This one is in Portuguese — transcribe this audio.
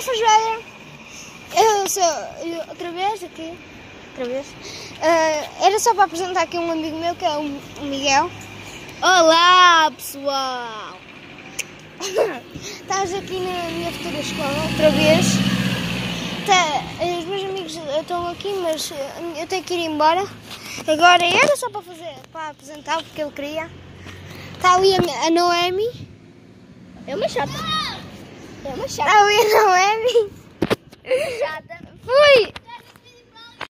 Alfajada. Eu sou. eu- outra vez aqui. Outra vez. Ah, era só para apresentar aqui um amigo meu que é o Miguel. Olá, pessoal! Estás aqui na minha futura escola outra vez. Tá, os meus amigos estão aqui, mas eh, eu tenho que ir embora. Agora era só para fazer, para apresentar o que ele queria. Está ali a, a Noemi. É uma chata. É uma chata. Está ali a Noemi. Fui!